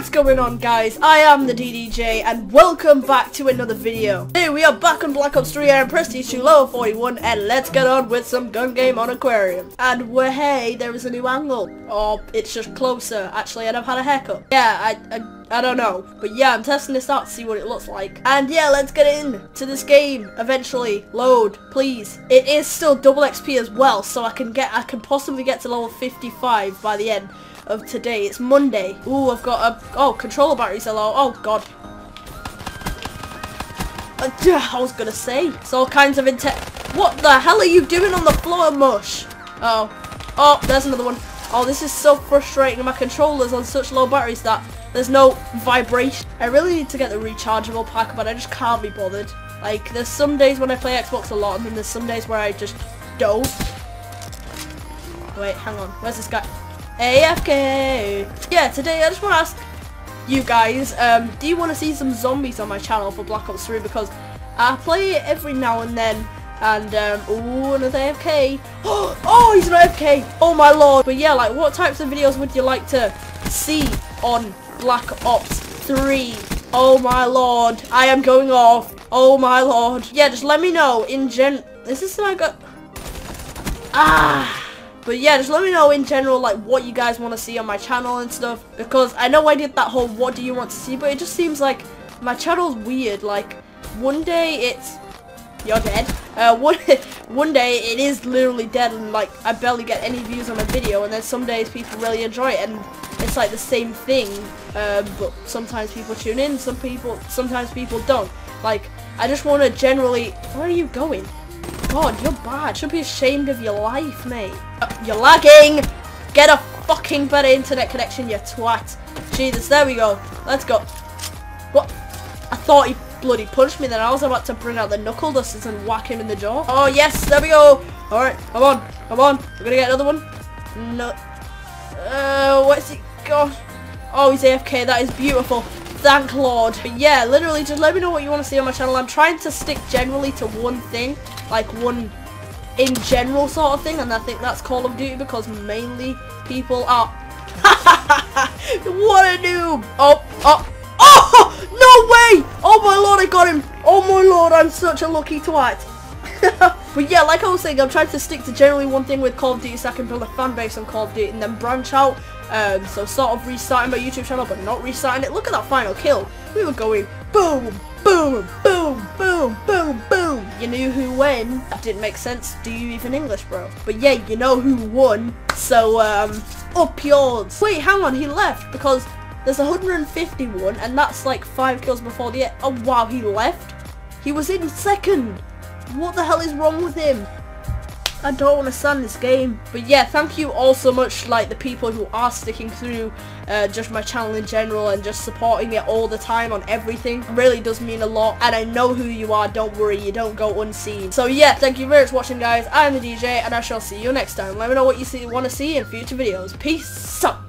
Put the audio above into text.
What's going on guys? I am the DDJ and welcome back to another video. Today we are back on Black Ops 3 Air Prestige 2 Level 41 and let's get on with some gun game on Aquarium. And we hey, there is a new angle. Or it's just closer. Actually, and I'd have had a haircut. Yeah, I, I, I don't know. But yeah, I'm testing this out to see what it looks like. And yeah, let's get in to this game eventually. Load, please. It is still double XP as well, so I can get, I can possibly get to level 55 by the end of today. It's Monday. Ooh, I've got a... Oh, controller batteries are low. Oh, God. Uh, I was gonna say. It's all kinds of intent... What the hell are you doing on the floor, Mush? Uh oh. Oh, there's another one. Oh, this is so frustrating. My controller's on such low batteries that there's no vibration. I really need to get the rechargeable pack, but I just can't be bothered. Like, there's some days when I play Xbox a lot, and then there's some days where I just don't. Wait, hang on. Where's this guy? AFK! Yeah, today I just want to ask you guys, um, do you want to see some zombies on my channel for Black Ops 3? Because I play it every now and then, and, um, ooh, another AFK. Oh, he's an AFK! Oh my lord! But yeah, like, what types of videos would you like to see on Black Ops 3? Oh my lord, I am going off. Oh my lord. Yeah, just let me know in gen- This is like a- Ah! But yeah, just let me know in general like what you guys want to see on my channel and stuff. Because I know I did that whole what do you want to see, but it just seems like my channel's weird. Like one day it's you're dead. Uh, one one day it is literally dead and like I barely get any views on a video, and then some days people really enjoy it and it's like the same thing. Um, but sometimes people tune in, some people sometimes people don't. Like I just want to generally. Where are you going? God, you're bad. Should be ashamed of your life, mate. You're lagging. Get a fucking better internet connection, you twat. Jesus, there we go. Let's go. What? I thought he bloody punched me then. I was about to bring out the knuckle dusters and whack him in the jaw. Oh, yes, there we go. Alright, come on. Come on. We're gonna get another one. No. Uh, what's he gone? Oh, he's AFK. That is beautiful. Thank Lord. But yeah, literally, just let me know what you want to see on my channel. I'm trying to stick generally to one thing, like one in general sort of thing, and I think that's Call of Duty because mainly people are... what a noob! Oh, oh, oh! No way! Oh my lord, I got him! Oh my lord, I'm such a lucky twat. but yeah, like I was saying, I'm trying to stick to generally one thing with Call of Duty so I can build a fan base on Call of Duty and then branch out um, so sort of restarting my YouTube channel, but not restarting it. Look at that final kill. We were going boom, boom, boom, boom, boom, boom. You knew who won. That didn't make sense. Do you even English, bro? But yeah, you know who won. So, um, up yours. Wait, hang on. He left because there's 151 and that's like five kills before the... Oh, wow, he left? He was in second. What the hell is wrong with him? I don't understand this game. But yeah, thank you all so much, like the people who are sticking through uh, just my channel in general and just supporting it all the time on everything. It really does mean a lot. And I know who you are. Don't worry, you don't go unseen. So yeah, thank you very much for watching, guys. I'm the DJ, and I shall see you next time. Let me know what you see, want to see in future videos. Peace out.